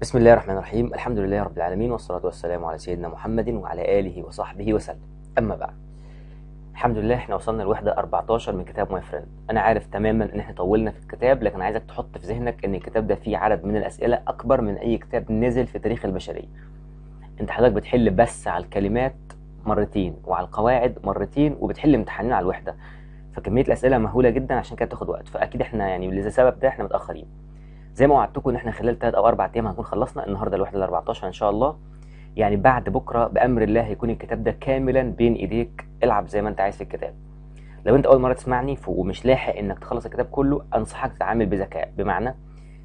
بسم الله الرحمن الرحيم. الحمد لله رب العالمين والصلاة والسلام على سيدنا محمد وعلى آله وصحبه وسلم. أما بعد الحمد لله إحنا وصلنا لوحدة 14 من كتاب My Friend أنا عارف تماما إن إحنا طولنا في الكتاب لكن عايزك تحط في ذهنك إن الكتاب ده فيه عدد من الأسئلة أكبر من أي كتاب نزل في تاريخ البشرية. أنت حضرتك بتحل بس على الكلمات مرتين وعلى القواعد مرتين وبتحل امتحانين على الوحدة. فكمية الأسئلة مهولة جدا عشان كده تاخد وقت. فأكيد إحنا يعني لسبب ده إحنا متأخرين. زي ما وعدتكم إن إحنا خلال 3 أو 4 أيام هنكون خلصنا. النهارده الوحده ال 14 إن شاء الله. يعني بعد بكرة بأمر الله هيكون الكتاب ده كاملا بين إيديك. العب زي ما أنت عايز في الكتاب. لو أنت أول مرة تسمعني ومش لاحق إنك تخلص الكتاب كله أنصحك تتعامل بذكاء. بمعنى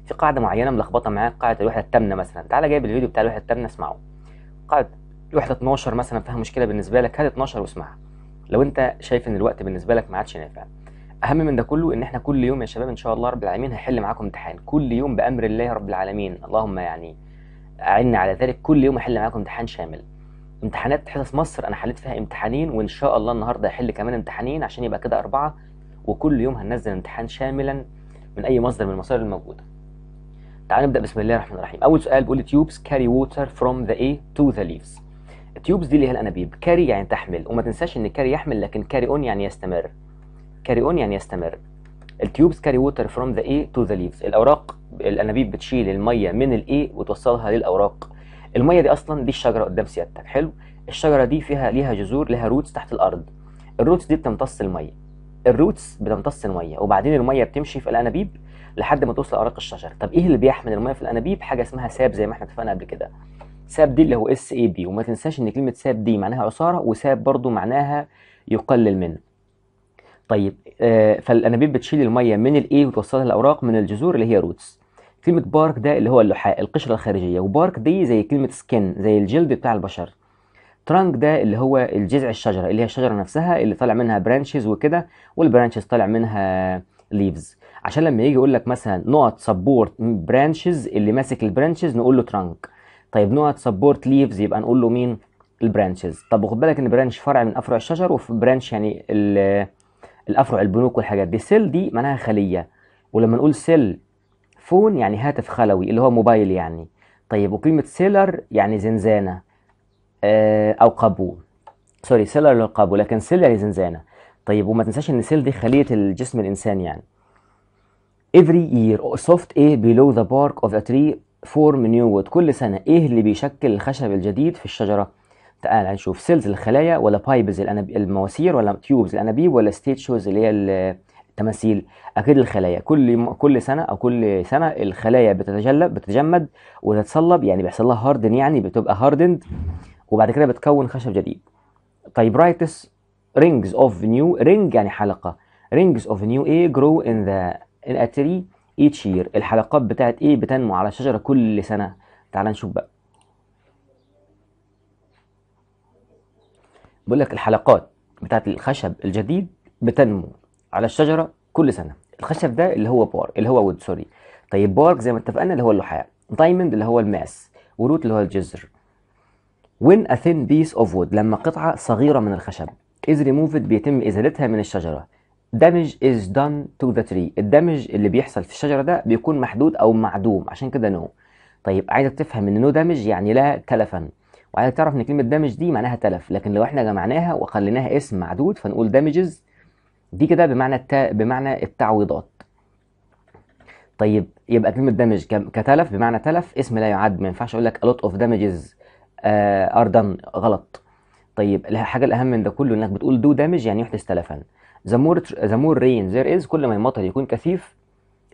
في قاعدة معينة ملخبطة معاك قاعدة الوحده الثامنه مثلا. تعالى جايب الفيديو بتاع الوحده الثامنه اسمعه. قاعدة الوحده 12 مثلا فيها مشكلة بالنسبة لك هات 12 واسمعها. لو أنت شايف إن الوقت بالنسبة لك ما عادش نافع أهم من ده كله إن إحنا كل يوم يا شباب إن شاء الله رب العالمين هيحل معاكم امتحان. كل يوم بأمر الله رب العالمين. اللهم يعني اعني على ذلك. كل يوم هحل معاكم امتحان شامل. امتحانات حصص مصر أنا حليت فيها امتحانين وإن شاء الله النهارده هحل كمان امتحانين عشان يبقى كده أربعة. وكل يوم هننزل امتحان شاملا من أي مصدر من المصادر الموجودة. تعالوا نبدأ بسم الله الرحمن الرحيم. أول سؤال بيقول tubes carry water from the إيه to the leaves ال tubes دي اللي هي الأنابيب. carry يعني تحمل. وما تنساش إن carry يحمل لكن carry on يعني يستمر. carry on يعني يستمر. ال tubes carry water from the إيه to the leaves الأوراق الأنابيب بتشيل المية من الإيه وتوصلها للأوراق. المية دي أصلا دي الشجرة قدام سيادتك. حلو؟ الشجرة دي فيها ليها جذور ليها roots تحت الأرض. ال roots دي بتمتص المية. ال roots بتمتص المية. وبعدين المية بتمشي في الأنابيب لحد ما توصل لاوراق الشجر طب إيه اللي بيحمل المية في الأنابيب؟ حاجة اسمها sap زي ما إحنا اتفقنا قبل كده. sap دي اللي هو s a p وما تنساش إن كلمة sap دي معناها عصارة و sap برضو معناها يقلل منه طيب آه فالأنابيب بتشيل المية من الإيه وتوصلها للاوراق من الجذور اللي هي roots كلمة bark ده اللي هو اللحاء القشرة الخارجية و bark دي زي كلمة skin زي الجلد بتاع البشر. trunk ده اللي هو الجذع الشجرة اللي هي الشجرة نفسها اللي طالع منها branches وكده وال branches طالع منها leaves عشان لما يجي يقول لك مثلا نقط support branches اللي ماسك ال branches نقول له trunk طيب نقط support leaves يبقى نقول له مين؟ ال branches. طب خد بالك إن branch فرع من أفرع الشجر وفي branch يعني الأفرع البنوك والحاجات دي. cell دي معناها خلية. ولما نقول cell phone يعني هاتف خلوي اللي هو موبايل يعني. طيب وكلمة cellar يعني زنزانة آه أو قبو. sorry cellar للقبو لكن cell يعني زنزانة. طيب وما تنساش إن cell دي خلية الجسم الإنسان يعني. Every year soft إيه below the bark of a tree form new wood. كل سنة إيه اللي بيشكل الخشب الجديد في الشجرة. تعال نشوف cells الخلايا ولا pipes المواسير ولا tubes الأنابيب ولا statues اللي هي التماثيل. أكيد الخلايا. كل كل سنة أو كل سنة الخلايا بتتجلب بتتجمد وتتصلب يعني بيحصل لها harden يعني بتبقى hardened وبعد كده بتكون خشب جديد. طيب rights rings of new ring يعني حلقة. rings of new إيه grow on the on a tree each year الحلقات بتاعت إيه بتنمو على الشجره كل سنة. تعال نشوف بقى. بيقول لك الحلقات بتاعت الخشب الجديد بتنمو على الشجرة كل سنة. الخشب ده اللي هو bark اللي هو wood sorry طيب bark زي ما اتفقنا اللي هو اللحاء diamond اللي هو الماس و root اللي هو الجذر. When a thin piece of wood لما قطعة صغيرة من الخشب is removed بيتم إزالتها من الشجرة. Damage is done to the tree. ال damage اللي بيحصل في الشجرة ده بيكون محدود أو معدوم عشان كده no طيب عايزك تفهم إن no damage يعني لا تلفا. وعايزك تعرف إن كلمة damage دي معناها تلف لكن لو إحنا جمعناها وخليناها اسم معدود فنقول damages دي كده بمعنى التا... بمعنى التعويضات. طيب يبقى كلمة damage كتلف بمعنى تلف اسم لا يعد ما ينفعش أقول لك a lot of damages or uh, done غلط. طيب الحاجة الأهم من ده كله إنك بتقول do damage يعني يحدث تلفا. The more the more rain كل ما المطر يكون كثيف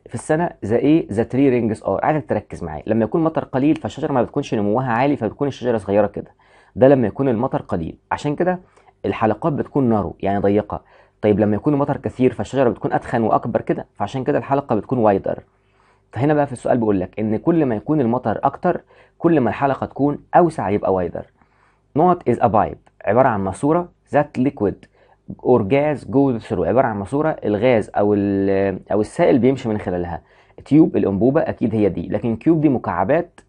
في السنة the إيه the tree rings are عايزك تركز معايا. لما يكون مطر قليل فالشجرة ما بتكونش نموها عالي فبتكون الشجرة صغيرة كده. ده لما يكون المطر قليل. عشان كده الحلقات بتكون narrow يعني ضيقة. طيب لما يكون المطر كثير فالشجرة بتكون أتخن وأكبر كده فعشان كده الحلقة بتكون wider فهنا بقى في السؤال بيقول لك إن كل ما يكون المطر أكتر كل ما الحلقة تكون أوسع يبقى wider نقط is a pipe عبارة عن ماسورة that liquid or gas go through عبارة عن ماسورة الغاز أو أو السائل بيمشي من خلالها. tube الأنبوبة أكيد هي دي. لكن cube دي مكعبات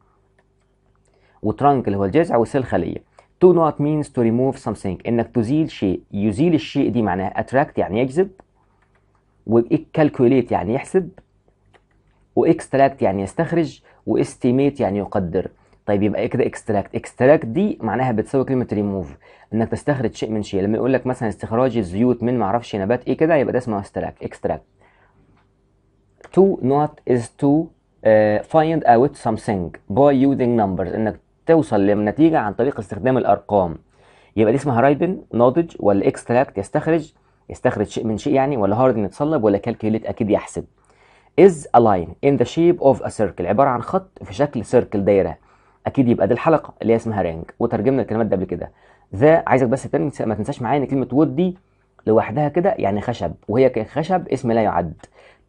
و trunk اللي هو الجذع و cell خلية to نقط means to remove something. إنك تزيل شيء. يزيل الشيء دي معناها attract يعني يجذب. و calculate يعني يحسب. و extract يعني يستخرج. و estimate يعني يقدر. طيب يبقى إيه كده extract extract دي معناها بتساوي كلمة ريموف إنك تستخرج شيء من شيء. لما يقول لك مثلا استخراج الزيوت من معرفش نبات إيه كده يبقى ده اسمه extract extract نقط is to uh, find out something by using numbers. إنك توصل لنتيجة عن طريق استخدام الأرقام. يبقى دي اسمها ripen ناضج ولا extract يستخرج. يستخرج شيء من شيء يعني ولا harden يتصلب ولا calculate أكيد يحسب. Is a line in the shape of a circle. عبارة عن خط في شكل circle دايرة. أكيد يبقى دي الحلقة اللي هي اسمها ring وترجمنا الكلمات دي قبل كده. ذا عايزك بس تنسى ما تنساش معايا إن كلمة wood دي لوحدها كده يعني خشب وهي خشب اسم لا يعد.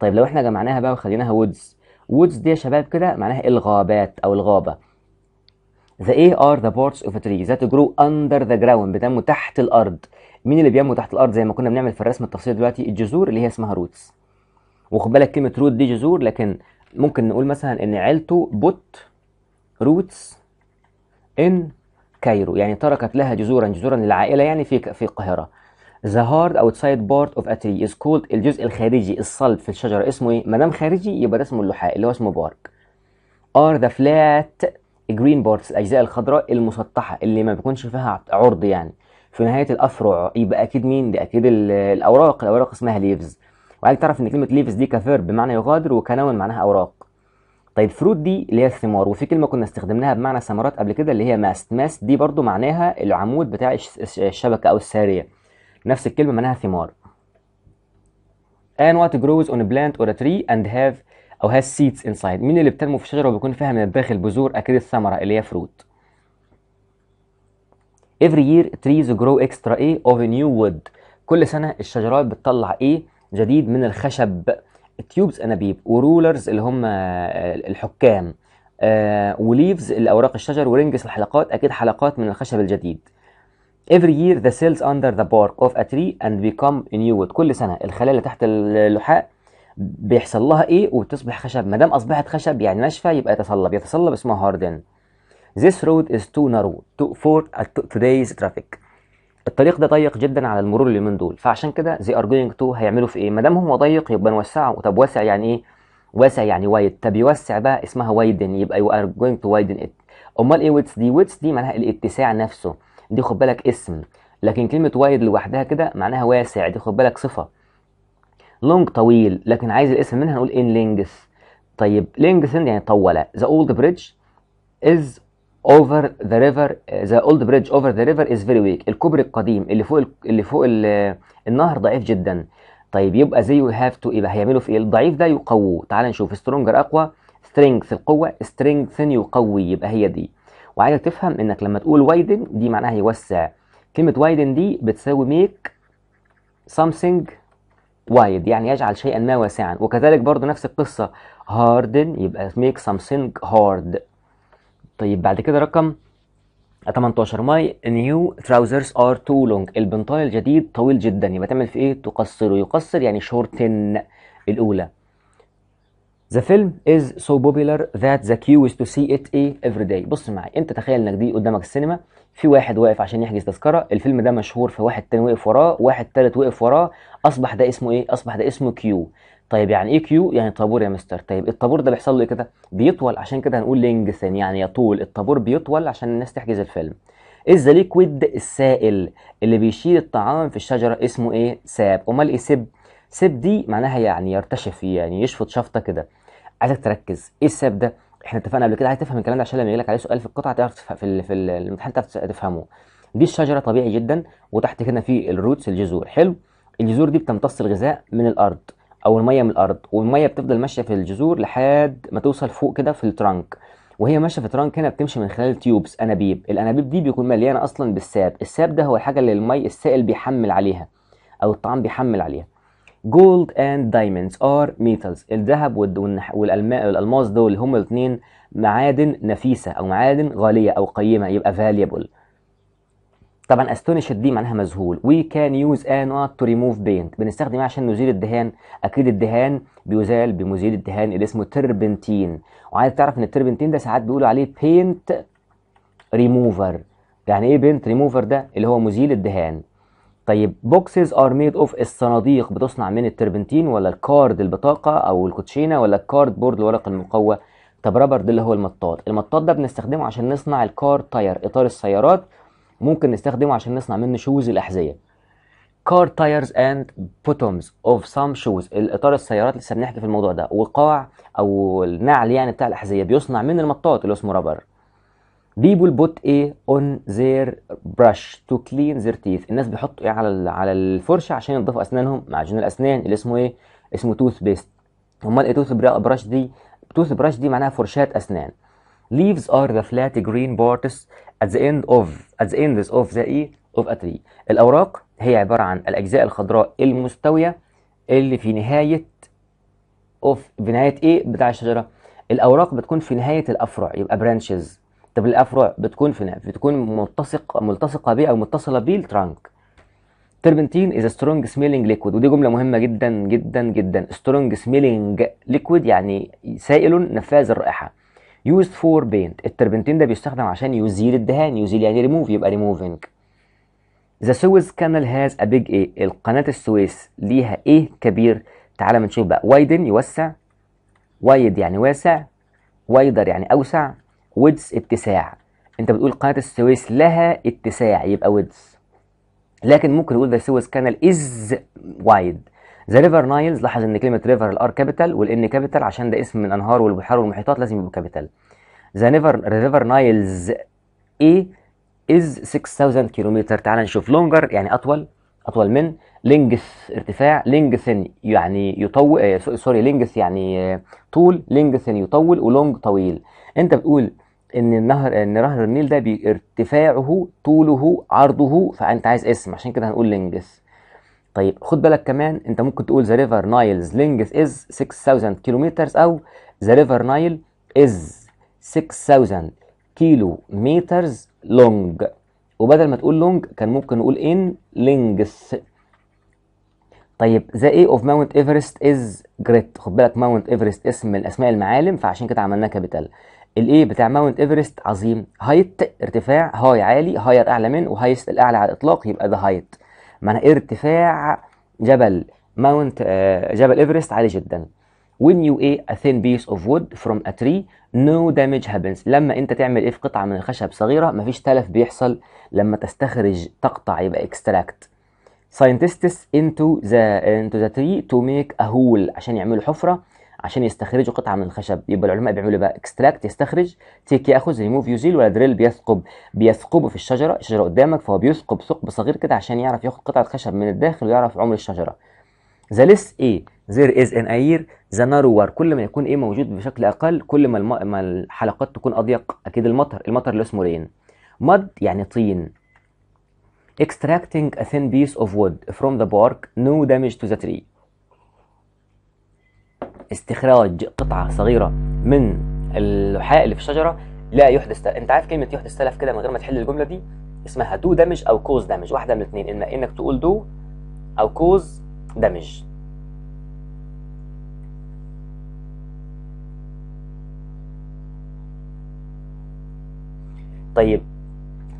طيب لو إحنا جمعناها بقى وخليناها woods woods دي يا شباب كده معناها الغابات أو الغابة. A are the parts of a tree that grow under the ground بتنمو تحت الأرض. مين اللي بينمو تحت الأرض؟ زي ما كنا بنعمل في الرسم التفصيلي دلوقتي الجذور اللي هي اسمها roots وخد بالك كلمة root دي جذور لكن ممكن نقول مثلا إن عيلته put roots in Cairo يعني تركت لها جذورا جذورا للعائلة يعني في في القاهرة. The hard outside part of a tree is called الجزء الخارجي الصلب في الشجرة. اسمه إيه؟ ما دام خارجي يبقى ده اسمه اللحاء اللي هو اسمه bark. are the flat green parts الأجزاء الخضراء المسطحة اللي ما بيكونش فيها عرض يعني. في نهاية الأفرع يبقى أكيد مين؟ دي أكيد الأوراق. الأوراق اسمها leaves وعايز تعرف إن كلمة leaves دي ك verb بمعنى يغادر وك noun معناها أوراق. طيب fruit دي اللي هي الثمار وفي كلمة كنا استخدمناها بمعنى ثمرات قبل كده اللي هي mast. mast دي برضو معناها العمود بتاع الشبكة أو السارية. نفس الكلمة معناها ثمار. and what grows on a plant or a tree and have أو has seeds inside. مين اللي بتنمو في الشجره وبيكون فيها من الداخل بذور أكيد الثمرة اللي هي fruit every year trees grow extra إيه of a new wood. كل سنة الشجرات بتطلع إيه جديد من الخشب. tubes أنابيب و rulers اللي هم الحكام آه و leaves الأوراق الشجر و rings الحلقات أكيد حلقات من الخشب الجديد. Every year the cells under the bark of a tree and become new. wood كل سنة الخلايا اللي تحت اللحاء بيحصل لها إيه؟ وبتصبح خشب. ما دام أصبحت خشب يعني ناشفة يبقى يتصلب. يتصلب اسمها harden. This road is too narrow to for today's traffic. الطريق ده ضيق جدا على المرور اليومين دول. فعشان كده they are going to هيعملوا في إيه؟ ما دام هو ضيق يبقى نوسعه طب واسع يعني إيه؟ واسع يعني wide طب يوسع بقى اسمها widen يبقى you are going to widen it. أمال إيه width دي؟ width دي معناها الاتساع نفسه. دي خد بالك اسم. لكن كلمة wide لوحدها كده معناها واسع. دي خد بالك صفة. long طويل. لكن عايز الاسم منها نقول ان length طيب lengthen يعني طول the old bridge is over the river the old bridge over the river is very weak. الكوبري القديم اللي فوق اللي فوق النهر ضعيف جدا. طيب يبقى زي you have to يبقى هيعملوا في إيه؟ الضعيف ده يقووه. تعال نشوف. stronger أقوى strength القوة strengthen يقوي. يبقى هي دي. وعايزك تفهم إنك لما تقول widen دي معناها يوسع. كلمة widen دي بتساوي make something وايد يعني يجعل شيئا ما واسعا. وكذلك برضو نفس القصة. هاردن يبقى make something hard. طيب بعد كده رقم 18 my new trousers are too long البنطال الجديد طويل جدا يبقى تعمل في إيه؟ تقصره. يقصر يعني shorten الأولى. The film is so popular that the queue is to see it إيه every day. بص معايا انت تخيل انك دي قدامك السينما في واحد واقف عشان يحجز تذكرة الفيلم ده مشهور فواحد تاني وقف وراه واحد تالت وقف وراه أصبح ده اسمه إيه؟ أصبح ده اسمه queue طيب يعني إيه queue؟ يعني طابور يا مستر. طيب الطابور ده بيحصل له إيه كده؟ بيطول. عشان كده هنقول lengthen يعني يطول الطابور بيطول عشان الناس تحجز الفيلم. إذا liquid السائل اللي بيشيل الطعام في الشجرة اسمه إيه؟ sap. أمال إيه sip؟ sip دي معناها يعني يرتشف يعني يشفط شفطة كده. عايزك تركز. إيه ال sap ده؟ إحنا اتفقنا قبل كده. عايز تفهم الكلام ده عشان لما يجي لك عليه سؤال في القطعة تعرف في ال في ال الامتحان تعرف تفهمه. دي الشجرة طبيعي جدا. وتحت كده في ال roots الجذور. حلو. الجذور دي بتمتص الغذاء من الأرض. أو المية من الأرض والمية بتفضل ماشية في الجذور لحد ما توصل فوق كده في ال trunk وهي ماشية في ال trunk هنا بتمشي من خلال tubes أنابيب. الأنابيب دي بيكون مليانة أصلا بال sap ال sap ده هو الحاجة اللي المي السائل بيحمل عليها أو الطعام بيحمل عليها. gold and diamonds are metals. الذهب والألماس دول هم الاثنين معادن نفيسة أو معادن غالية أو قيمة يبقى valuable. طبعا astonished دي معناها مذهول. We can use a not to remove paint. بنستخدمها عشان نزيل الدهان. أكيد الدهان بيزال بمزيل الدهان اللي اسمه تربنتين. وعايز تعرف إن التربنتين ده ساعات بيقولوا عليه paint remover. يعني إيه paint remover ده؟ اللي هو مزيل الدهان. طيب boxes are made of الصناديق. بتصنع من التربنتين ولا ال card البطاقة أو الكوتشينة ولا ال cardboard الورق المقوى؟ طب rubber ده اللي هو المطاط. المطاط ده بنستخدمه عشان نصنع ال car tire إطار السيارات. ممكن نستخدمه عشان نصنع منه shoes الأحذية. Car tires and bottoms of some shoes. الإطار السيارات لسه بنحكي في الموضوع ده وقاع أو النعل يعني بتاع الأحذية بيصنع من المطاط اللي اسمه rubber people put a on their brush to clean their teeth. الناس بيحطوا إيه على على الفرشة عشان ينضفوا أسنانهم؟ معجون الأسنان اللي اسمه إيه؟ اسمه toothpaste أمال إيه toothbrush دي؟ toothbrush دي معناها فرشاة أسنان. Leaves are the flat green parts at the end of at the ends of the e of a tree. الأوراق هي عبارة عن الأجزاء الخضراء المستوية اللي في نهاية of في نهاية إيه بتاع الشجرة. الأوراق بتكون في نهاية الأفرع يبقى branches طب الأفرع بتكون في بتكون ملتصق ملتصقة بيه أو متصلة بيه ال trunk تربنتين is a strong smelling liquid. ودي جملة مهمة جدا جدا جدا. Strong smelling liquid يعني سائل نفاذ الرائحه used for paint. التربنتين ده بيستخدم عشان يزيل الدهان يزيل يعني remove يبقى removing. The Suez Canal has a big A. القناة السويس ليها إيه كبير. تعالى ما نشوف بقى. Widen يوسع. Wide يعني واسع. Wider يعني أوسع. Width اتساع. انت بتقول قناة السويس لها اتساع يبقى width. لكن ممكن نقول the Suez Canal is wide. The River Nile's لاحظ إن كلمة river ال R capital وال N capital عشان ده اسم من أنهار والبحار والمحيطات لازم يبقوا capital the river River Nile's A is 6000 كيلومتر تعال نشوف. Longer يعني أطول. أطول من. Length ارتفاع. Lengthen يعني يطول. آه، سوري length يعني آه، طول. Lengthen يطول ولونج طويل. أنت بتقول إن النهر إن نهر النيل ده ارتفاعه طوله عرضه فأنت عايز اسم. عشان كده هنقول length. طيب خد بالك كمان انت ممكن تقول the river Nile's length is 6000 كيلومتر أو the river Nile is 6000 كيلو مترز long. وبدل ما تقول long كان ممكن نقول in length طيب the A of Mount Everest is great. خد بالك Mount Everest اسم من اسماء المعالم فعشان كده عملناه capital. الايه بتاع Mount Everest عظيم. height ارتفاع high عالي higher أعلى من و highest الأعلى على الإطلاق يبقى ده height معنى ارتفاع جبل Mount آه، جبل إيفرست عالي جدا. When you a a thin piece of wood from a tree no damage happens. لما أنت تعمل إيه في قطعة من الخشب صغيرة مفيش تلف بيحصل. لما تستخرج تقطع يبقى extract. Scientists into the into the tree to make a hole عشان يعملوا حفرة. عشان يستخرجوا قطعة من الخشب. يبقى العلماء بيعملوا بقى extract يستخرج take ياخذ remove يزيل ولا drill بيثقب. بيثقبوا في الشجرة الشجرة قدامك فهو بيثقب ثقب صغير كده عشان يعرف ياخد قطعة خشب من الداخل ويعرف عمر الشجرة. The less إيه is in a year the narrower. كل ما يكون إيه موجود بشكل أقل كل ما, الم... ما الحلقات تكون أضيق. أكيد المطر المطر اللي اسمه رين mud يعني طين. Extracting a thin piece of wood from the bark no damage to the tree. استخراج قطعة صغيرة من اللحاء اللي في الشجرة لا يحدث تلف انت عارف كلمة يحدث تلف كده من غير ما تحل الجملة دي؟ اسمها do damage أو cause damage واحدة من الاثنين إما إنك تقول do أو cause damage. طيب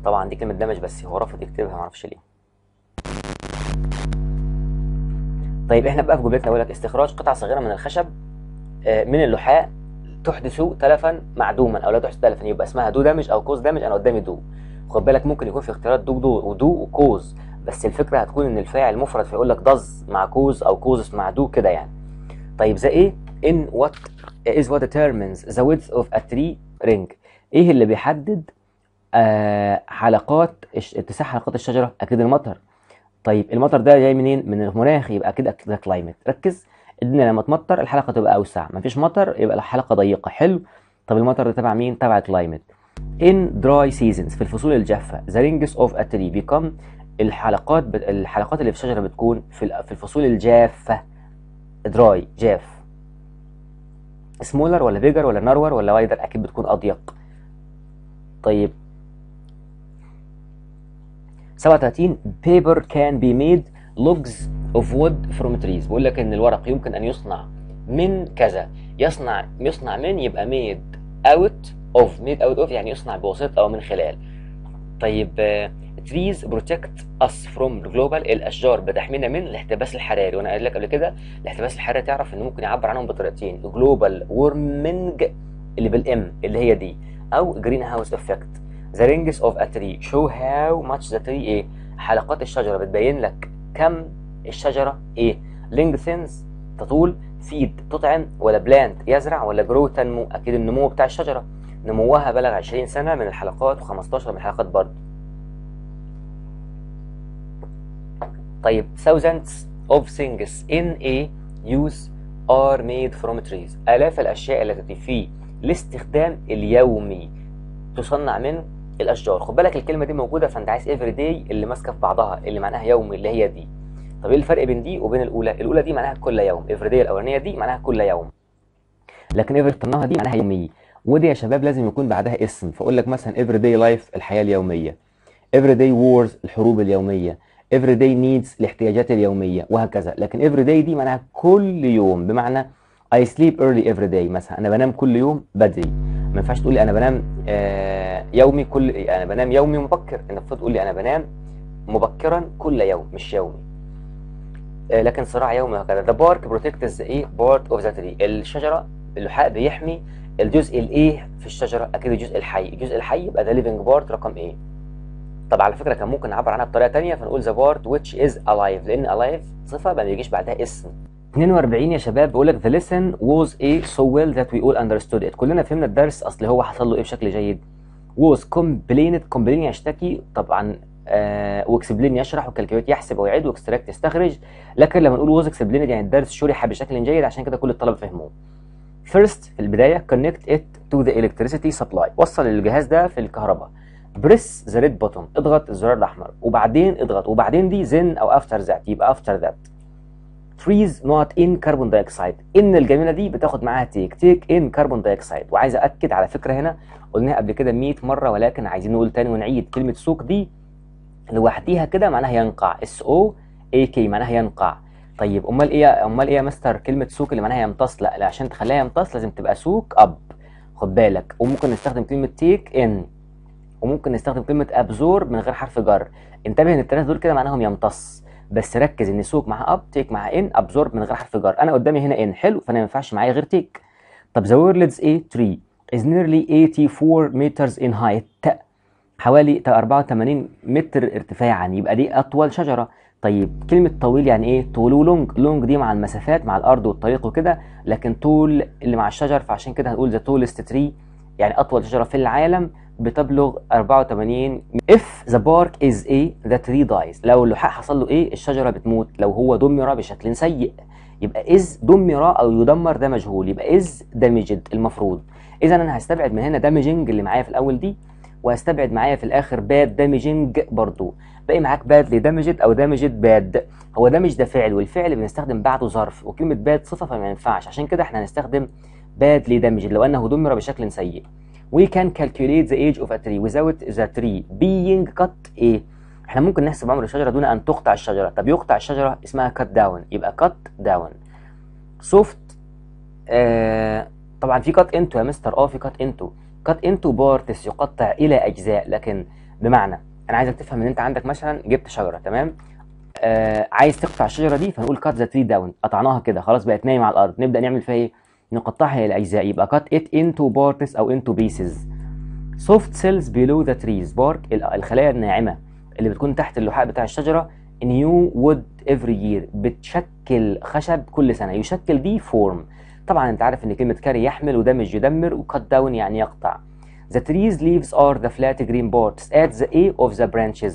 طبعا دي كلمة damage بس هو رفض يكتبها معرفش ليه. طيب إحنا بقى في جملتنا بيقول لك استخراج قطع صغيرة من الخشب آه، من اللحاء تحدث تلفا معدوما أو لا تحدث تلفا يبقى اسمها do damage أو cause damage أنا قدامي do خد بالك ممكن يكون في اختيارات do do و do و cause بس الفكرة هتكون إن الفاعل مفرد فيقول لك does مع cause أو causes مع do كده يعني. طيب زي إيه؟ in what is what determines the width of a tree ring. إيه اللي بيحدد آه حلقات اتساع حلقات الشجرة؟ أكيد المطر. طيب المطر ده جاي منين؟ من المناخ يبقى أكيد ده كلايمت ركز الدنيا لما تمطر الحلقة تبقى أوسع. مفيش مطر يبقى الحلقة ضيقة. حلو. طب المطر ده تبع مين؟ تبع كلايمت in dry seasons في الفصول الجافة the rings of a tree become الحلقات بت... الحلقات اللي في الشجرة بتكون في في الفصول الجافة. dry جاف. smaller ولا bigger ولا narrower ولا wider أكيد بتكون أضيق. طيب 37 paper can be made logs of wood from trees. بيقول لك إن الورق يمكن أن يصنع من كذا. يصنع يصنع من يبقى made out of. made out of يعني يصنع بواسطة أو من خلال. طيب آه، trees protect us from global الأشجار بتحمينا من الاحتباس الحراري. وأنا قايل لك قبل كده الاحتباس الحراري تعرف إنه ممكن يعبر عنهم بطريقتين global warming اللي بال M اللي هي دي أو greenhouse effect the rings of a tree. Show how much the tree إيه حلقات الشجرة بتبين لك كم الشجرة إيه. Lengthens تطول. Feed تطعم. ولا plant يزرع. ولا grow تنمو. أكيد النمو بتاع الشجرة. نموها بلغ 20 سنة من الحلقات و15 من الحلقات برضه. طيب thousands of things in a use are made from trees. آلاف الأشياء التي في الاستخدام اليومي تصنع من الأشجار. خد بالك الكلمة دي موجودة فأنت عايز every day اللي ماسكة في بعضها اللي معناها يومي اللي هي دي. طب إيه الفرق بين دي وبين الأولى؟ الأولى دي معناها كل يوم. every day الأولانية دي معناها كل يوم. لكن every طنها دي معناها يومي. ودي يا شباب لازم يكون بعدها اسم. فأقول لك مثلا every day life الحياة اليومية. every day wars الحروب اليومية. every day needs الاحتياجات اليومية. وهكذا. لكن every day دي معناها كل يوم. بمعنى I sleep early every day مثلا. أنا بنام كل يوم بدري. ما ينفعش تقول لي أنا بنام آه يومي كل أنا بنام يومي مبكر. المفروض تقول لي أنا بنام مبكرا كل يوم مش يومي. آه لكن صراع يومي the bark protects the إيه part of the tree. الشجرة اللحاء بيحمي الجزء الإيه في الشجرة أكيد الجزء الحي. الجزء الحي يبقى ده living part رقم إيه. طب على فكرة كان ممكن نعبر عنها بطريقة ثانية فنقول the part which is alive. لأن alive صفة ما بيجيش بعدها اسم. 42 يا شباب بيقول لك the lesson was a so well that we all understood it. كلنا فهمنا الدرس أصل هو حصل له إيه بشكل جيد. Was complained complain يشتكي طبعا آه و explain يشرح و calculate يحسب ويعد و extract يستخرج. لكن لما نقول was explained يعني الدرس شرح بشكل جيد عشان كده كل الطلبة فهموه. First في البداية connect it to the electricity supply. وصل الجهاز ده في الكهرباء. press the red button اضغط الزرار الأحمر. وبعدين اضغط. وبعدين دي then أو after that يبقى after that trees نقط in carbon dioxide إن الجميلة دي بتاخد معاها take take in carbon dioxide وعايز اكد على فكرة هنا قلناها قبل كده 100 مرة ولكن عايزين نقول تاني ونعيد. كلمة soak دي لوحديها كده معناها ينقع. S O A K معناها ينقع. طيب أمال إيه أمال إيه يا مستر؟ كلمة soak اللي معناها يمتص؟ لا, لا عشان تخليها يمتص لازم تبقى soak up خد بالك. وممكن نستخدم كلمة take in وممكن نستخدم كلمة absorb من غير حرف جر. انتبه إن الثلاثه دول كده معناهم يمتص. بس ركز إن soak مع up take مع in absorb من غير حرف جر. أنا قدامي هنا in حلو فأنا ما ينفعش معايا غير take طب the world's إيه tree is nearly 84 meters in height. حوالي 84 متر ارتفاعا. يبقى دي أطول شجرة. طيب كلمة طويل يعني إيه؟ tall و long، long دي مع المسافات مع الأرض والطريق وكده، لكن طول اللي مع الشجر فعشان كده هنقول ذا تولست تري يعني أطول شجرة في العالم. بتبلغ 84 if the bark is a the tree dies. لو اللحاء حصل له إيه الشجرة بتموت. لو هو دمر بشكل سيء يبقى is دمر أو يدمر ده مجهول. يبقى is damaged المفروض. اذا أنا هستبعد من هنا damaging اللي معايا في الأول دي وهستبعد معايا في الآخر bad damaging برضو. باقي معاك badly damaged أو damaged bad. هو damage ده فعل والفعل بنستخدم بعده ظرف. وكلمة bad صفة فما ينفعش. عشان كده إحنا هنستخدم badly damaged لو أنه دمر بشكل سيء. We can calculate the age of a tree without the tree being cut إيه إحنا ممكن نحسب عمر الشجرة دون أن تقطع الشجرة. طب يقطع الشجرة اسمها cut down يبقى cut down. Soft آه طبعا في cut into يا مستر. آه في cut into. cut into parts يقطع إلى أجزاء لكن بمعنى أنا عايزك تفهم إن أنت عندك مثلا جبت شجرة تمام؟ آه عايز تقطع الشجرة دي فنقول cut the tree down. قطعناها كده خلاص بقت نايمة على الأرض. نبدأ نعمل فيها إيه؟ نقطعها إلى أجزاء يبقى cut it into parts أو into pieces. Soft cells below the trees. Bark الخلايا الناعمة اللي بتكون تحت اللحاء بتاع الشجرة new wood every year. بتشكل خشب كل سنة. يشكل دي form طبعا أنت عارف إن كلمة carry يحمل و damage يدمر و cut down يعني يقطع. The trees leaves are the flat green parts at the a of the branches.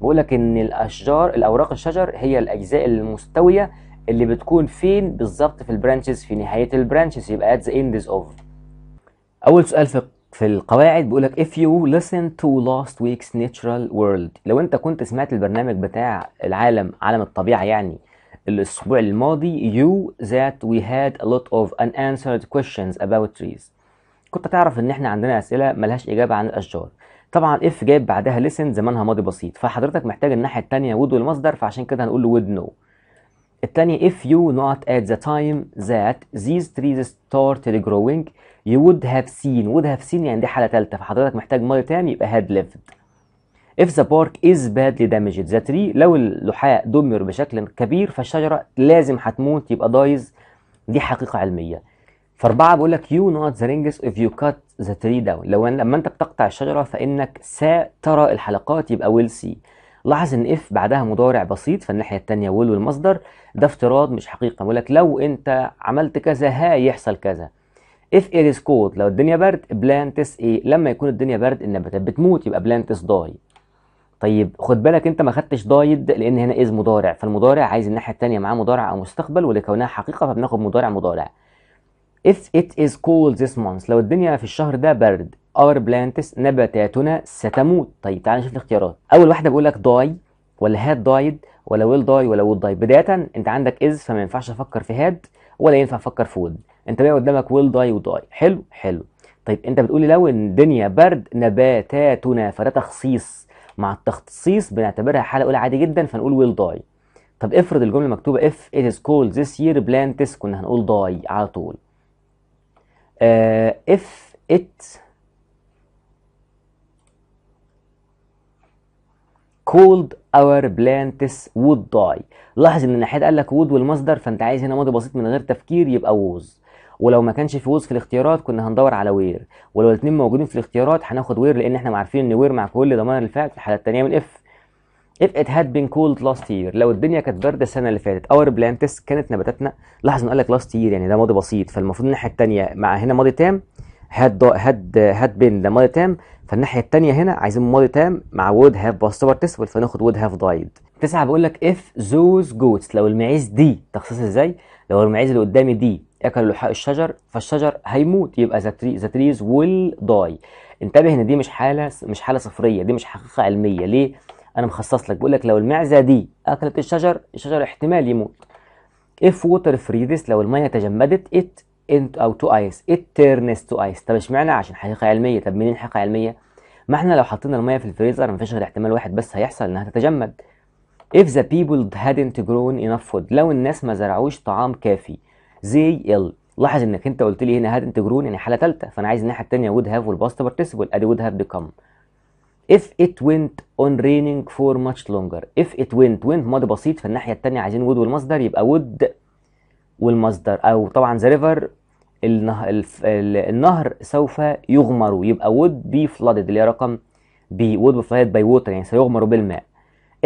بقول لك إن الأشجار الأوراق الشجر هي الأجزاء المستوية اللي بتكون فين بالظبط في ال branches في نهاية ال branches. يبقى at the ends of أول سؤال في في القواعد بيقول لك if you listen to last week's natural world. لو أنت كنت سمعت البرنامج بتاع العالم عالم الطبيعة يعني الأسبوع الماضي you that we had a lot of unanswered questions about trees. كنت تعرف إن إحنا عندنا أسئلة ملهاش إجابة عن الأشجار. طبعا if جايب بعدها listen زمانها ماضي بسيط. فحضرتك محتاج الناحية الثانية would والمصدر فعشان كده هنقول له would know الثانية if you not at the time that these trees started growing you would have seen. Would have seen يعني دي حالة ثالثة فحضرتك محتاج ماضي تام يبقى had lived. If the bark is badly damaged the tree لو اللحاء دمر بشكل كبير فالشجرة لازم هتموت يبقى دايز. دي حقيقة علمية. فأربعة بيقول لك you not the rings if you cut the tree down. لو لما أنت بتقطع الشجرة فإنك سترى الحلقات يبقى will see. لاحظ إن if بعدها مضارع بسيط فالناحية الثانية will والمصدر ده افتراض مش حقيقة. بيقول لك لو أنت عملت كذا هيحصل كذا. if it is cold لو الدنيا برد plants إيه لما يكون الدنيا برد النباتات بتموت يبقى plants die. طيب خد بالك أنت ما خدتش دايد لأن هنا از مضارع. فالمضارع عايز الناحية الثانية معاه مضارع أو مستقبل ولكونها حقيقة فبناخد مضارع مضارع. if it is cold this month لو الدنيا في الشهر ده برد our plants نباتاتنا ستموت. طيب تعال نشوف الاختيارات. أول واحدة بيقول لك die ولا had died ولا will die ولا would die بداية أنت عندك is فما ينفعش أفكر في had ولا ينفع أفكر في would أنت بقى قدامك will die و die حلو حلو. طيب أنت بتقولي لو الدنيا برد نباتاتنا فده تخصيص. مع التخصيص بنعتبرها حالة أولى عادي جدا فنقول will die طب افرض الجملة مكتوبة if it is cold this year plants كنا هنقول die على طول. uh, if cold our plants would die. لاحظ إن الناحية قال لك would والمصدر فأنت عايز هنا ماضي بسيط من غير تفكير يبقى was ولو ما كانش في was في الاختيارات كنا هندور على وير ولو الاثنين موجودين في الاختيارات هناخد وير لأن إحنا عارفين إن وير مع كل ضمان الفعل في الحاله الثانية من if. If it had been cold last year لو الدنيا كانت بارده السنة اللي فاتت our plants كانت نباتاتنا. لاحظ إنه قال لك last year يعني ده ماضي بسيط. فالمفروض الناحية الثانية مع هنا ماضي تام had had had been ده ماضي تام فالناحية الثانية هنا عايزين ماضي تام مع would have past participle فناخد would have died. تسعة بيقول لك if those goats لو المعيز دي تخصيص إزاي؟ لو المعيز اللي قدامي دي اكل لحاء الشجر فالشجر هيموت يبقى the trees will die. انتبه إن دي مش حالة مش حالة صفرية دي مش حقيقة علمية. ليه؟ أنا مخصص لك بقول لك لو المعزة دي أكلت الشجر الشجر احتمال يموت. If water freezes لو المية تجمدت it into أو to ice. It turns to طب اشمعنى؟ عشان حقيقة علمية. طب منين حقيقة علمية؟ ما إحنا لو حطينا المية في الفريزر مفيش غير احتمال واحد بس هيحصل انها تتجمد. If the people hadn't grown enough food. لو الناس ما زرعوش طعام كافي. زي ال. لاحظ انك انت قلت لي هنا hadn't grown يعني حالة ثالثه فأنا عايز الناحية الثانية would have وال past participle أدي would have become. If it went on raining for much longer. If it went went ماضي بسيط فالناحية الثانية عايزين would والمصدر يبقى would والمصدر. أو طبعا the river النهر, سوف يغمر يبقى would be flooded اللي هي رقم B would be flooded by water يعني سيغمر بالماء.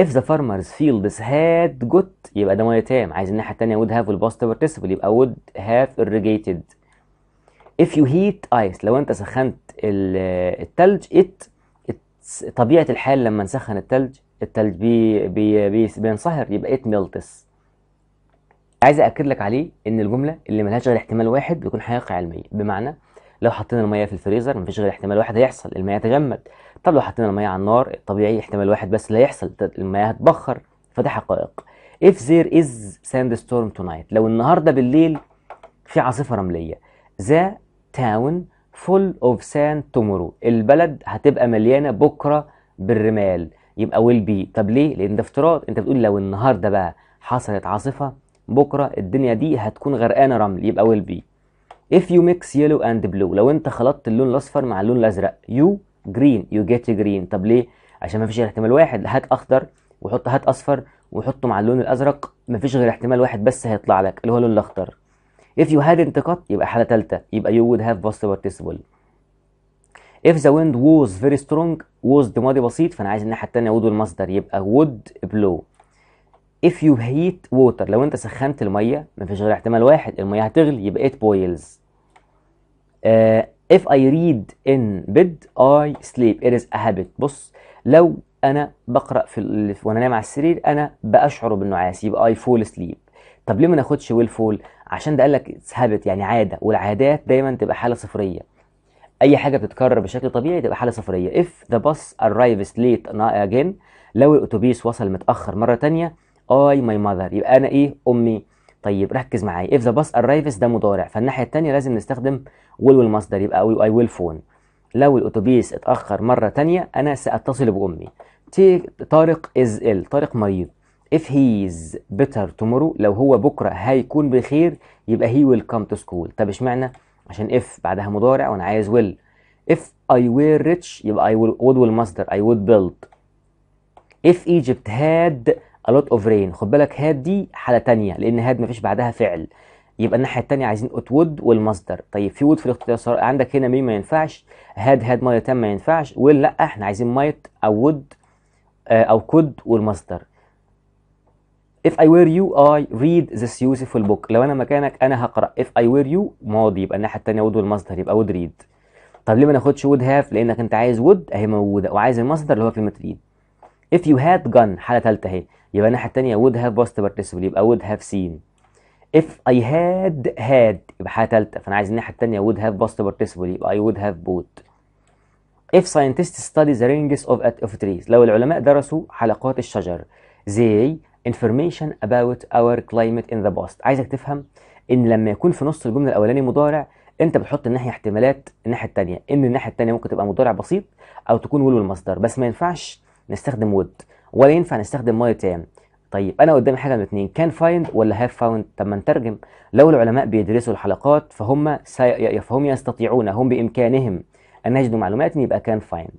If the farmers fields had got يبقى ده ماضي تام. عايز الناحية الثانية would have وال past participle يبقى would have irrigated. If you heat ice لو انت سخنت التلج it طبيعة الحال لما نسخن التلج التلج بي بي بي بينصهر يبقى it melts عايز اكد لك عليه إن الجملة اللي ملهاش غير احتمال واحد بيكون حقيقه علميه بمعنى لو حطينا المية في الفريزر مفيش غير احتمال واحد هيحصل المية تجمد طب لو حطينا المية على النار طبيعي احتمال واحد بس اللي هيحصل المية هتبخر. فده حقائق. If there is sandstorm tonight لو النهارده بالليل في عاصفة رملية the town full of sand tomorrow البلد هتبقى مليانة بكرة بالرمال يبقى will be. طب ليه؟ لأن ده افتراض. أنت بتقول لو النهارده بقى حصلت عاصفة بكرة الدنيا دي هتكون غرقانة رمل يبقى will be. If you mix yellow and blue لو انت خلطت اللون الأصفر مع اللون الأزرق you green you get green. طب ليه؟ عشان ما فيش غير احتمال واحد هات أخضر وحط هات أصفر وحطه مع اللون الأزرق ما فيش غير احتمال واحد بس هيطلع لك اللي هو اللون الأخضر. If you hadn't cut يبقى حالة ثالثه يبقى you would have past participle if the wind was very strong was ده ماضي بسيط فأنا عايز الناحية الثانية would والمصدر يبقى would blow if you heat water لو انت سخنت المية مفيش غير احتمال واحد المية هتغلي يبقى it boils. Uh, if I read in bed I sleep. It is a habit. بص لو أنا بقرأ في. وأنا نايم على السرير أنا بأشعر بالنعاس يبقى I fall asleep. طب ليه ما ناخدش will fall عشان ده قال لك it's habit يعني عادة. والعادات دايما تبقى حالة صفرية. أي حاجة بتتكرر بشكل طبيعي تبقى حالة صفرية. If the bus arrives late again لو الأتوبيس وصل متأخر مرة تانية I my mother. يبقى أنا إيه؟ أمي. طيب ركز معايا. If the bus arrives ده مضارع. فالناحية الثانية لازم نستخدم will والمصدر يبقى I will phone. لو الأتوبيس اتأخر مرة تانية أنا سأتصل بأمي. طارق is ill. طارق مريض. If he is better tomorrow لو هو بكرة هيكون بخير يبقى he will come to school. طب اشمعنى؟ عشان if بعدها مضارع وأنا عايز will. If I were rich يبقى I will would والمصدر I would build. If Egypt had a lot of rain. خد بالك had دي حالة تانية لأن had مفيش بعدها فعل. يبقى الناحية الثانية عايزين اوت would والمصدر. طيب في would في الاختصار عندك هنا مين ما ينفعش had had ماضي تام ما ينفعش will لأ إحنا عايزين might أو would أو could والمصدر. If I were you I read this useful book. لو أنا مكانك أنا هقرأ. If I were you ماضي. يبقى الناحية الثانية would والمصدر يبقى would read. طب ليه ما ناخدش would have لأنك أنت عايز would أهي موجودة. وعايز المصدر اللي هو كلمة read. If you had gun حالة ثالثه أهي. يبقى الناحية الثانية would have past participle يبقى would have seen. If I had had يبقى حاله ثالثه فأنا عايز الناحية الثانية would have past participle يبقى I would have bought. If scientists study the rings of, of trees لو العلماء درسوا حلقات الشجر they information about our climate in the past. عايزك تفهم إن لما يكون في نص الجملة الأولاني مضارع أنت بتحط الناحية احتمالات الناحية الثانية إن الناحية الثانية ممكن تبقى مضارع بسيط أو تكون will والمصدر. بس ما ينفعش نستخدم would. ولا ينفع نستخدم ماضي تام طيب أنا قدامي حاجة من الاثنين can find ولا have found طب ما نترجم. لو العلماء بيدرسوا الحلقات فهم سي... فهم يستطيعون هم بإمكانهم أن يجدوا معلومات يبقى can find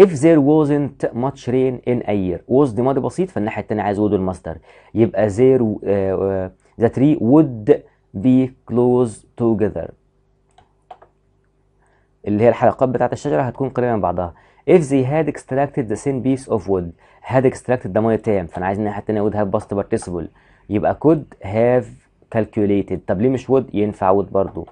if there wasn't much rain in a year was دي ماضي بسيط فالناحية الثانية عايز would المصدر. يبقى there uh, the tree would be close together. اللي هي الحلقات بتاعت الشجرة هتكون قريبة من بعضها. If they had extracted the same piece of wood had extracted ده ماضي تام فأنا عايز الناحيه الثانية would have past participle يبقى could have calculated. طب ليه مش would ينفع would برضو.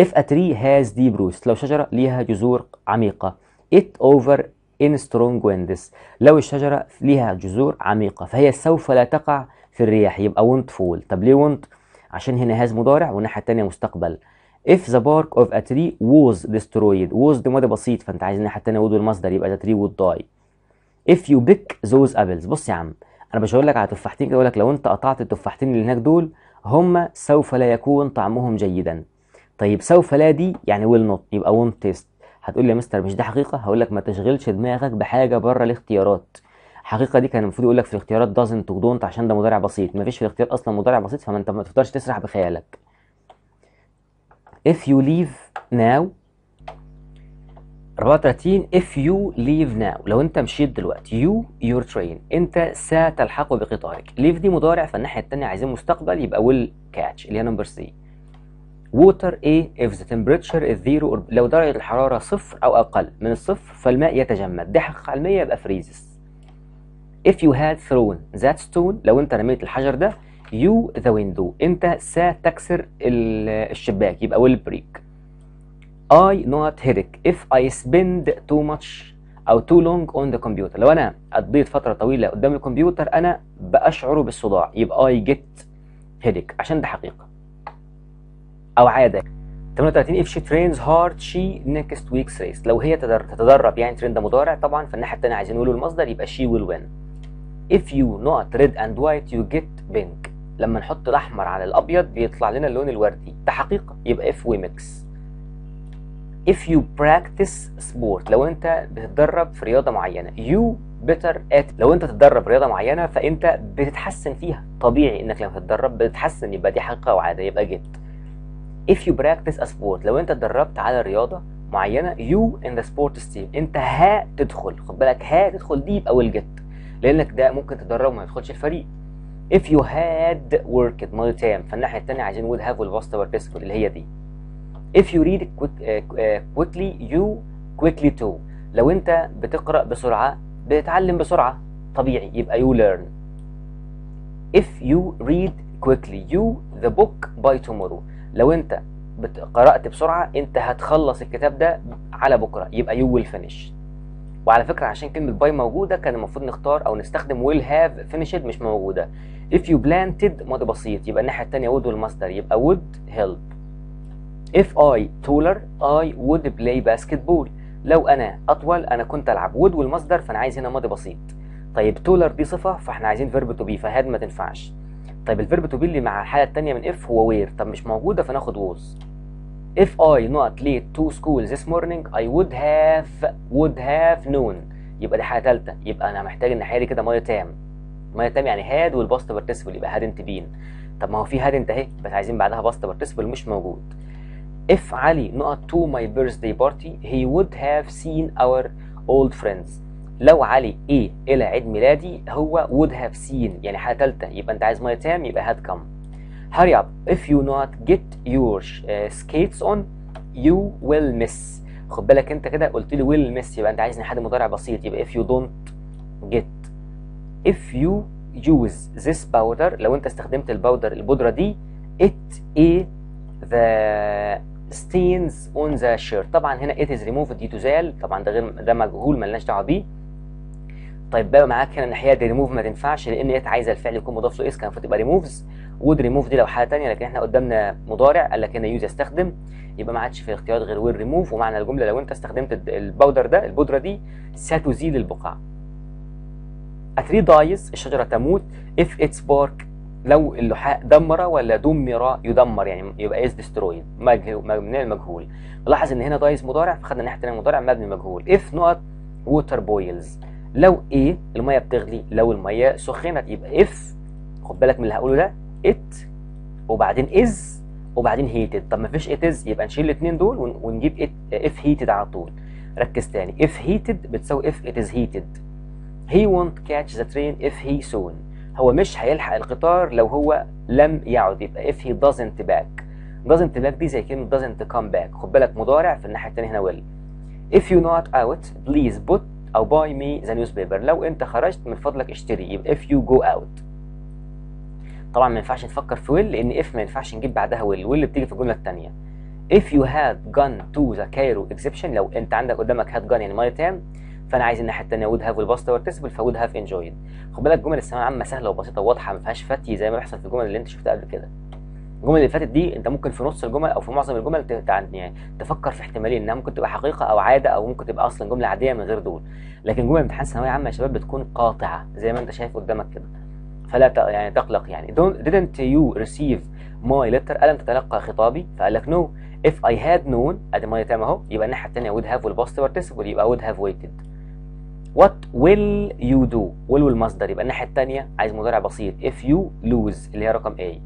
If a tree has deep roots لو شجره ليها جذور عميقة it over in strong winds. لو الشجرة ليها جذور عميقة فهي سوف لا تقع في الرياح يبقى won't fall. طب ليه won't عشان هنا هاز مضارع والناحية التانية مستقبل. If the bark of a tree was destroyed was ده ماضي بسيط فأنت عايز الناحية التانية would المصدر يبقى the tree would die. If you pick those apples بص يا عم أنا مش هقول لك على تفاحتين كده لك لو أنت قطعت التفاحتين اللي هناك دول هم سوف لا يكون طعمهم جيدا. طيب سوف لا دي يعني will not يبقى won't taste. هتقول لي يا مستر مش دي حقيقة؟ هقول لك ما تشغلش دماغك بحاجة بره الاختيارات. الحقيقة دي كان المفروض يقول لك في الاختيارات doesn't و don't عشان ده مضارع بسيط. مفيش في الاختيار أصلا مضارع بسيط فما أنت ما تقدرش تسرح بخيالك. If you leave now. 34 if you leave now. لو انت مشيت دلوقتي. You your train. انت ستلحق بقطارك. leave دي مضارع فالناحية الثانية عايزين مستقبل يبقى will catch اللي هي number C water A if the temperature is zero or لو درجة الحرارة صفر أو أقل من الصفر فالماء يتجمد. دي حقيقة علمية يبقى freezes. If you had thrown that stone لو أنت رميت الحجر ده you the window. أنت ستكسر الشباك. يبقى will break. I not headache. If I spend too much أو too long on the computer. لو أنا قضيت فترة طويلة قدام الكمبيوتر أنا بأشعر بالصداع. يبقى I get headache. عشان ده حقيقة. أو عادة. 38 if she trains hard she next week's race. لو هي تتدرب يعني ترين ده مضارع طبعا فالناحيه الثانية عايزين نقول المصدر يبقى she will win. If you not red and white you get pink لما نحط الأحمر على الأبيض بيطلع لنا اللون الوردي. ده حقيقة. يبقى we mix if you practice sport لو أنت بتتدرب في رياضة معينة you better at. لو أنت تتدرب رياضة معينة فأنت بتتحسن فيها. طبيعي إنك لما تتدرب بتتحسن يبقى دي حقيقة وعادة يبقى get if you practice a sport لو أنت اتدربت على رياضة معينة you in the sports team. أنت هتدخل. خد بالك هتدخل دي يبقى will get لأنك ده ممكن تدرب وما يدخلش الفريق. If you had worked ماضي تام فالناحية الثانية عايزين would have والباست participle اللي هي دي. If you read quick, uh, quickly you quickly too. لو انت بتقرأ بسرعة بتتعلم بسرعة طبيعي يبقى you learn. If you read quickly you the book by tomorrow. لو انت قرأت بسرعة انت هتخلص الكتاب ده على بكرة يبقى you will finish. وعلى فكرة عشان كلمة by موجودة كان المفروض نختار أو نستخدم will have finished مش موجودة. If you planted ماضي بسيط. يبقى الناحية التانية would والمصدر يبقى would help. If I taller I would play basketball. لو أنا أطول أنا كنت ألعب would والمصدر فأنا عايز هنا ماضي بسيط. طيب taller دي صفة فإحنا عايزين verb to be ف had ما تنفعش. طيب ال verb to be اللي مع الحالة الثانية من if هو were طب مش موجودة فناخد was if I not late to school this morning I would have would have known. يبقى دي حالة ثالثه يبقى أنا محتاج الناحية دي كده ماضي تام. ماضي تام يعني had وال past participle يبقى hadn't been. طب ما هو في hadn't اهي بس عايزين بعدها past participle مش موجود. If علي نقط to my birthday party he would have seen our old friends. لو علي إيه إلى عيد ميلادي هو would have seen يعني حالة ثالثه يبقى انت عايز ماضي تام يبقى had come. Hurry up. If you not get your uh, skates on you will miss. خد بالك انت كده قلت لي will miss يبقى انت عايز ناحية مضارع بسيط يبقى if you don't if you use this powder لو انت استخدمت ال powder البودرة دي it a the stains on the shirt. طبعا هنا it is removed يتزال طبعا ده غير ده مجهول ملناش دعوة بيه. طيب بقى معاك هنا الناحية دي ريموف ما تنفعش لأن it عايزة الفعل يكون مضاف له S كان المفروض تبقى ريموفز وود ريموف دي لو حالة ثانية لكن إحنا قدامنا مضارع قال لك هنا use يستخدم يبقى ما عادش في الاختيارات غير ويل ريموف ومعنى الجملة لو أنت استخدمت ال powder ده البودرة دي ستزيل البقع Tree dies الشجرة تموت if its bark لو اللحاء دمر ولا دمر يدمر يعني يبقى is destroyed مبني المجهول. لاحظ إن هنا dies مضارع فخدنا الناحيه الثانية مضارع مبني مجهول. if not water boils. لو إيه المية بتغلي لو المية سخنت يبقى if خد بالك من اللي هقوله ده it وبعدين is وبعدين heated. طب ما فيش it is يبقى نشيل الاثنين دول ونجيب it if heated على طول. ركز تاني if heated بتساوي if it is heated. He won't catch the train if he soon. هو مش هيلحق القطار لو هو لم يعد. يبقى if he doesn't back. Doesn't back دي زي كلمة doesn't come back. خد بالك مضارع في الناحية التانية هنا will if you not out please put أو buy me the newspaper. لو أنت خرجت من فضلك اشتري. يبقى if you go out. طبعا ما ينفعش نفكر في will لأن if ما ينفعش نجيب بعدها will will بتيجي في الجملة التانية. If you had gone to the Cairo exhibition لو أنت عندك قدامك had gone يعني ماضي تام فأنا عايز الناحية الثانية would have وال past participle ف would have enjoyed خد بالك جمل الثانويه العامه سهلة وبسيطة وواضحة ما فيهاش فتي زي ما بيحصل في الجمل اللي انت شفتها قبل كده. الجمل اللي فاتت دي انت ممكن في نص الجمل أو في معظم الجمل يعني تفكر في احتمالين إنها ممكن تبقى حقيقة أو عادة أو ممكن تبقى أصلا جملة عادية من غير دول. لكن جمل امتحان ثانويه عامة يا شباب بتكون قاطعة زي ما انت شايف قدامك كده. فلا. يعني تقلق يعني. Didn't you receive my letter ألم تتلقى خطابي؟ فقال لك no. If I had known ادي ماضي تام أهو يبقى الناحية الثانية would have وال past participle يبقى would have waited. What will you do? will والمصدر يبقى الناحية التانية عايز مضارع بسيط. If you lose اللي هي رقم A.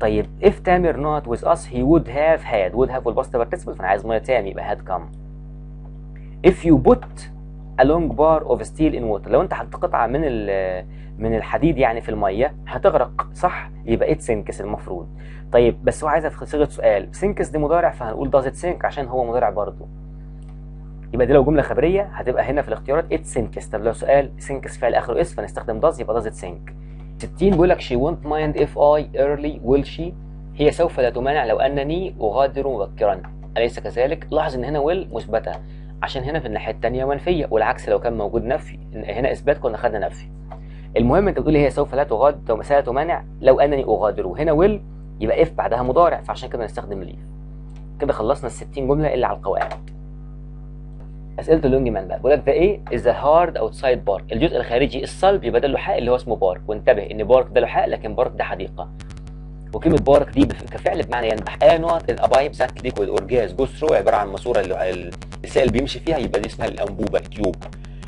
طيب if تامر not with us he would have had. Would have وال past participle فأنا عايز ماضي تام يبقى had come. If you put a long bar of steel in water لو أنت حطيت قطعة من من الحديد يعني في المية هتغرق صح؟ يبقى sinks المفروض. طيب بس هو عايزها في صيغة سؤال. Sinks دي مضارع فهنقول does it sink عشان هو مضارع برضه. يبقى دي لو جملة خبرية هتبقى هنا في الاختيارات it sinks طب لو سؤال sinks فعل آخره s فنستخدم does يبقى does it sink 60 بيقول لك she won't mind if I early will she. هي سوف لا تمانع لو أنني أغادر مبكرا. أليس كذلك؟ لاحظ إن هنا will مثبتة. عشان هنا في الناحية الثانية منفية والعكس لو كان موجود نفي. هنا إثبات كنا خدنا نفي. المهم أنت بتقول هي سوف لا تغادر لا تمانع لو أنني أغادر. هنا will يبقى if بعدها مضارع فعشان كده نستخدم leave كده خلصنا ال 60 جملة اللي على القواعد. أسئلة ال Longman بقى. بيقول لك ده إيه؟ is hard outside part الجزء الخارجي الصلب يبقى ده اللحاء اللي هو اسمه bark وانتبه إن bark ده لحاء لكن park ده حديقة. وكلمة بارك دي كفعل بمعنى ينبح. انوت الابايب ذات ليكويد اور جاز جو ثرو عبارة عن ماسورة السائل بيمشي فيها يبقى دي اسمها الأنبوبة تيوب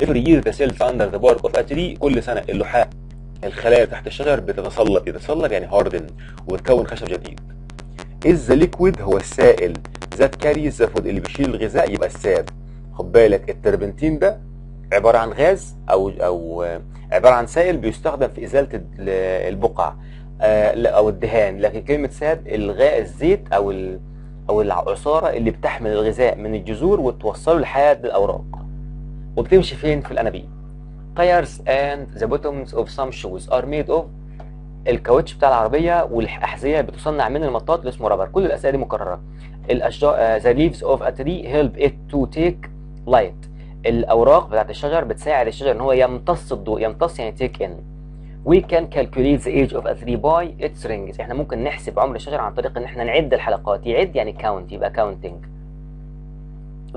every year the cells under the bark of a tree. كل سنة اللحاء الخلايا تحت الشجر بتتصلب يتصلب يعني هاردن وتكون خشب جديد. The liquid هو السائل that carries the food. اللي بيشيل الغذاء يبقى الساب خد بالك التربنتين ده عبارة عن غاز أو أو عبارة عن سائل بيستخدم في إزالة البقع أو الدهان. لكن كلمة ساب إلغاء الزيت أو أو العصارة اللي بتحمل الغذاء من الجذور وتوصله لحياة الأوراق. وبتمشي فين في الأنابيب؟ Tires and the bottoms of some shoes are made of الكاوتش بتاع العربية والأحذية بتصنع من المطاط اللي اسمه رابر كل الأسئلة دي مكررة. الأشجار the leaves of a tree help it to take light. الأوراق بتاعت الشجر بتساعد الشجر إن هو يمتص الضوء يمتص يعني take in. We can calculate the age of a tree by its rings. إحنا ممكن نحسب عمر الشجر عن طريق إن إحنا نعد الحلقات. يعد يعني count يبقى counting.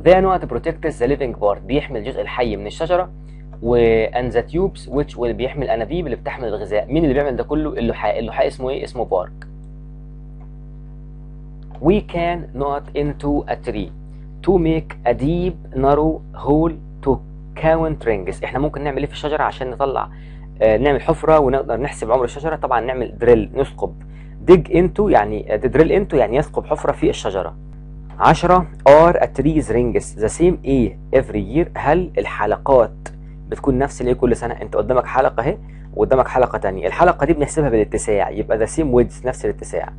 The not protects the living part بيحمي الجزء الحي من الشجرة. و and the tubes which will بيحمي الانابيب اللي بتحمل الغذاء. مين اللي بيعمل ده كله؟ اللحاء اللحاء اسمه إيه؟ اسمه بارك. We can not into a tree. To make a deep narrow hole to count rings. إحنا ممكن نعمل إيه في الشجرة عشان نطلع آه نعمل حفرة ونقدر نحسب عمر الشجرة؟ طبعا نعمل دريل نثقب dig into يعني drill into يعني يثقب حفرة في الشجرة. 10 are a tree's rings the same إيه every year هل الحلقات بتكون نفس الايه كل سنة؟ أنت قدامك حلقة أهي وقدامك حلقة تانية. الحلقة دي بنحسبها بالاتساع يبقى ذا سيم ويدز نفس الاتساع.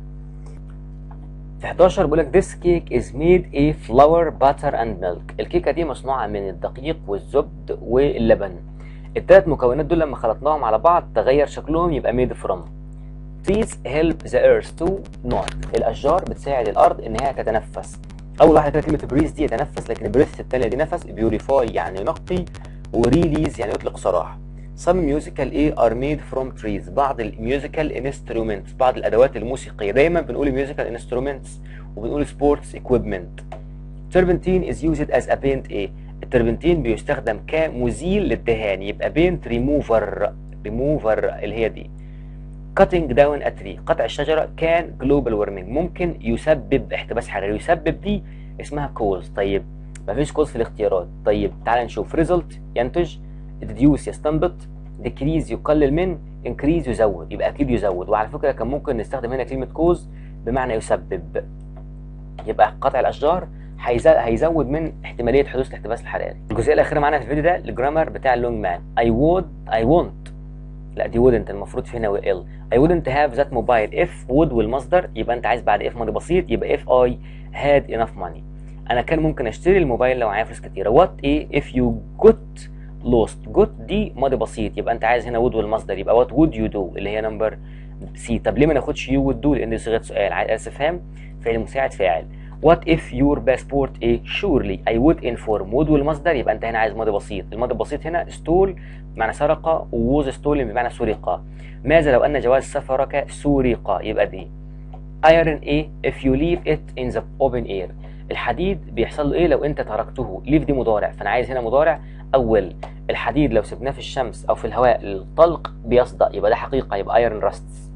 11 بيقول لك this cake is made a flour butter and milk. الكيكة دي مصنوعة من الدقيق والزبد واللبن. الثلاث مكونات دول لما خلطناهم على بعض تغير شكلهم يبقى made from. Trees help the earth to not. الأشجار بتساعد الأرض إن هي تتنفس. أول واحدة كده كلمة breathe دي يتنفس لكن breath الثانية دي نفس. purify يعني ينقي و release يعني يطلق سراح some musical إيه are made from trees. بعض ال musical instruments بعض الأدوات الموسيقية. دايما بنقول musical instruments وبنقول سبورتس equipment. Turpentine is used as a paint إيه التربنتين بيستخدم كمزيل للدهان. يبقى paint remover remover اللي هي دي. Cutting down a tree. قطع الشجرة كان global warming. ممكن يسبب احتباس حراري. يسبب دي اسمها cause طيب مفيش cause في الاختيارات. طيب تعال نشوف. result ينتج reduce يستنبط decrease يقلل من increase يزود يبقى أكيد يزود. وعلى فكرة كان ممكن نستخدم هنا كلمة cause بمعنى يسبب. يبقى قطع الأشجار هيزود من احتمالية حدوث الاحتباس الحراري. الجزئية الأخيرة معانا في الفيديو ده ال grammar بتاع ال Longman. I would I want. لا دي wouldn't المفروض في هنا will I wouldn't have that mobile. If would والمصدر يبقى أنت عايز بعد if ماضي بسيط يبقى if I had enough money. أنا كان ممكن أشتري الموبايل لو معايا فلوس كتيرة. What إيه if you got lost. Got دي ماضي بسيط. يبقى انت عايز هنا would والمصدر. يبقى what would you do اللي هي number سي طب ليه ما ناخدش you would do لأن دي صيغة سؤال. عايز استفهام فعل مساعد فاعل. What if your passport إيه surely I would inform would والمصدر؟ يبقى انت هنا عايز ماضي بسيط. الماضي البسيط هنا stole بمعنى سرق ووز stolen بمعنى سرق. ماذا لو أن جواز سفرك سرق؟ يبقى دي. Iron إيه if you leave it in the open air. الحديد بيحصل له إيه لو أنت تركته؟ leave دي مضارع. فأنا عايز هنا مضارع. أول الحديد لو سبناه في الشمس أو في الهواء الطلق بيصدأ يبقى ده حقيقة يبقى iron rusts.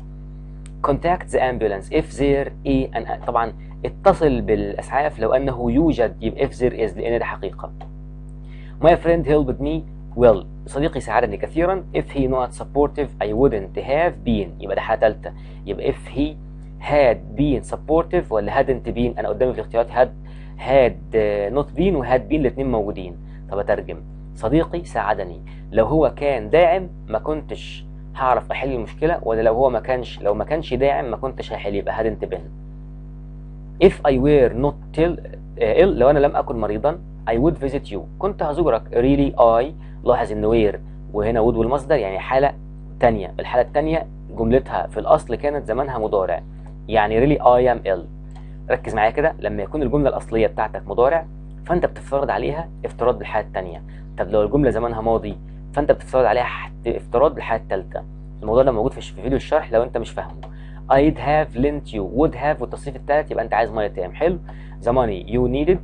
Contact the ambulance if there a an طبعا اتصل بالأسعاف لو أنه يوجد يبقى if there is لأن ده حقيقة. My friend helped me. Well صديقي ساعدني كثيرا. If he not supportive I wouldn't have been. يبقى ده حاجة ثالثه يبقى if he had been supportive ولا hadn't been أنا قدامي في الاختيارات had had not been و had been الاثنين موجودين. طب أترجم. صديقي ساعدني. لو هو كان داعم ما كنتش هعرف أحل المشكلة ولا لو هو ما كانش لو ما كانش داعم ما كنتش هحل. يبقى hadn't been if I were not till ill لو أنا لم أكن مريضا I would visit you. كنت هزورك. Really I لاحظ ان where وهنا would والمصدر يعني حالة تانية. الحالة التانية جملتها في الأصل كانت زمانها مضارع. يعني really I am ill. ركز معايا كده. لما يكون الجملة الأصلية بتاعتك مضارع فانت بتفترض عليها افتراض بالحاله الثانية طب لو الجملة زمانها ماضي فانت بتفترض عليها افتراض بالحاله الثالثه الموضوع ده موجود في فيديو الشرح لو انت مش فاهمه. I'd have lent you would have والتصريف الثالث يبقى انت عايز ماضي تام حلو؟ the money you needed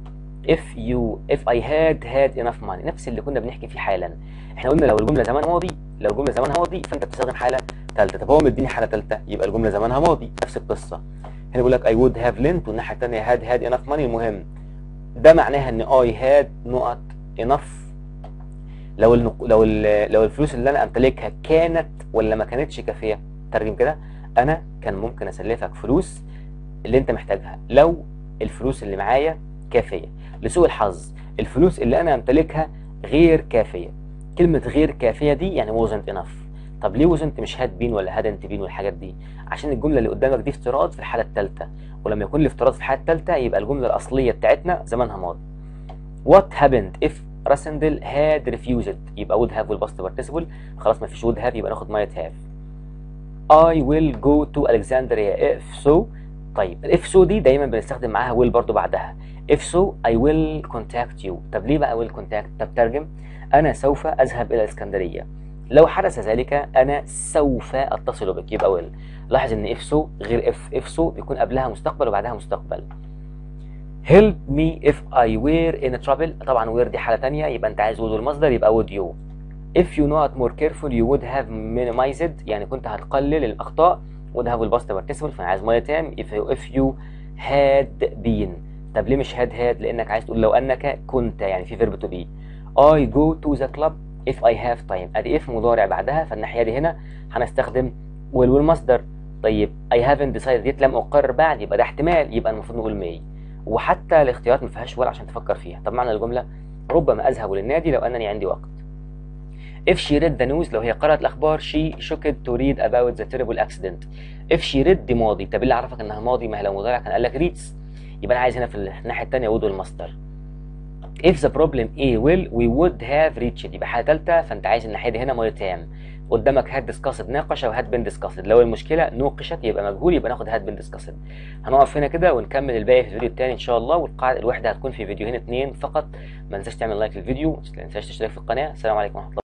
if you if I had had enough money. نفس اللي كنا بنحكي فيه حالا. إحنا قلنا لو الجملة زمان ماضي لو الجملة زمانها ماضي فانت بتستخدم حالة ثالثه طب هو مديني حالة ثالثه يبقى الجملة زمانها ماضي. نفس القصة. هنا بيقول لك I would have lent والناحية الثانية had had enough money. المهم ده معناها إن I had نقط enough. لو ال لو ال لو الفلوس اللي أنا أمتلكها كانت ولا ما كانتش كافية. ترجم كده. أنا كان ممكن اسلفك فلوس اللي أنت محتاجها. لو الفلوس اللي معايا كافية. لسوء الحظ. الفلوس اللي أنا أمتلكها غير كافية. كلمة غير كافية دي يعني wasn't enough. طب ليه wasn't مش had been ولا hadn't been والحاجات دي؟ عشان الجملة اللي قدامك دي افتراض في الحالة الثالثه ولما يكون الافتراض في الحالة الثالثه يبقى الجملة الأصلية بتاعتنا زمانها ماضي. What happened if راسندل had refused? يبقى would have والباست participle. خلاص ما فيش would have يبقى ناخد might have. I will go to Alexandria. If so طيب if so دي دايما بنستخدم معاها will برضو بعدها. If so I will contact you. طب ليه بقى will contact طب ترجم. أنا سوف أذهب إلى الإسكندرية لو حدث ذلك أنا سوف أتصل بك. يبقى will لاحظ إن if so غير if if so بيكون قبلها مستقبل وبعدها مستقبل. Help me if I were in trouble. طبعا were دي حالة تانية يبقى أنت عايز would المصدر يبقى would you. If you not more careful you would have minimized يعني كنت هتقلل الأخطاء would have الباست participle فأنا عايز ماضي تام if you, if you had been. طب ليه مش had had لأنك عايز تقول لو أنك كنت يعني في verb to be. I go to the club. If I have time. أدي if مضارع بعدها فالناحية دي هنا هنستخدم will والمصدر طيب I haven't decided yet. لم أقرر بعد. يبقى ده احتمال. يبقى المفروض نقول may. وحتى الاختيارات ما فيهاش ولا عشان تفكر فيها. طب معنى الجملة؟ ربما أذهب للنادي لو أنني عندي وقت. If she read the news لو هي قرأت الأخبار she shocked to read about the terrible accident. If she read دي ماضي طب اللي عرفك إنها ماضي؟ ما هي لو مضارع كان قال لك reads. يبقى أنا عايز هنا في الناحية التانية وضع المصدر if the problem A will we would have reached يبقى حاجة تالتة فأنت عايز الناحية دي هنا تام قدامك had discussed ناقش أو had been discussed لو المشكلة نوقشت يبقى مجهول يبقى ناخد had been discussed هنقف هنا كده ونكمل الباقي في الفيديو التاني إن شاء الله. والقاعدة الوحده هتكون في فيديوهين اتنين فقط. ما تنساش تعمل like للفيديو ما تنساش تشترك في القناة. السلام عليكم ورحمة الله.